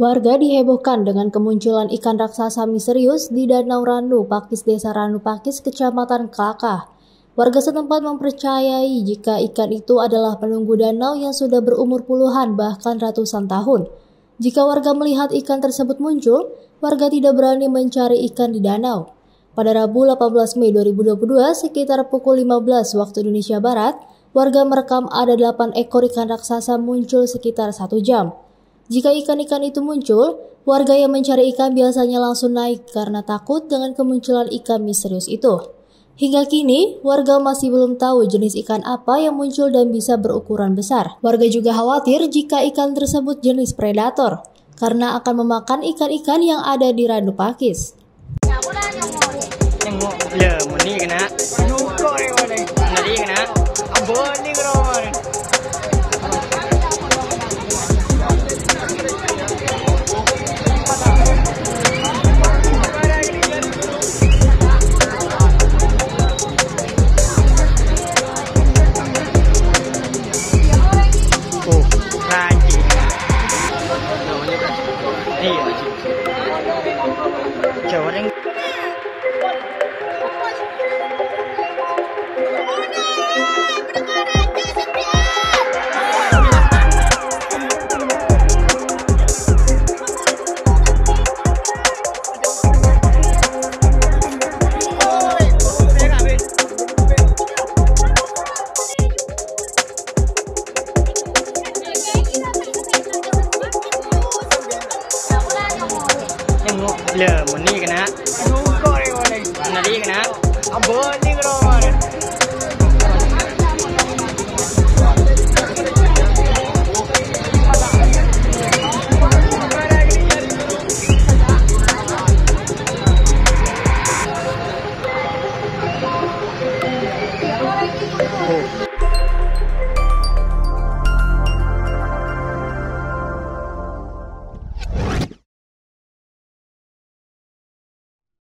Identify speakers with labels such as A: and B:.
A: Warga dihebohkan dengan kemunculan ikan raksasa misterius di Danau Ranu Pakis Desa Ranu Pakis, Kecamatan Kelakah. Warga setempat mempercayai jika ikan itu adalah penunggu danau yang sudah berumur puluhan bahkan ratusan tahun. Jika warga melihat ikan tersebut muncul, warga tidak berani mencari ikan di danau. Pada Rabu 18 Mei 2022 sekitar pukul 15 waktu Indonesia Barat, warga merekam ada 8 ekor ikan raksasa muncul sekitar satu jam. Jika ikan-ikan itu muncul, warga yang mencari ikan biasanya langsung naik karena takut dengan kemunculan ikan misterius itu. Hingga kini, warga masih belum tahu jenis ikan apa yang muncul dan bisa berukuran besar. Warga juga khawatir jika ikan tersebut jenis predator, karena akan memakan ikan-ikan yang ada di Randu Pakis.
B: Iya, ಇಲ್ಲ ಮುನ್ನಿಗನ ನಡಿಗನ ಬರ್ನಿಗರೋ Oh.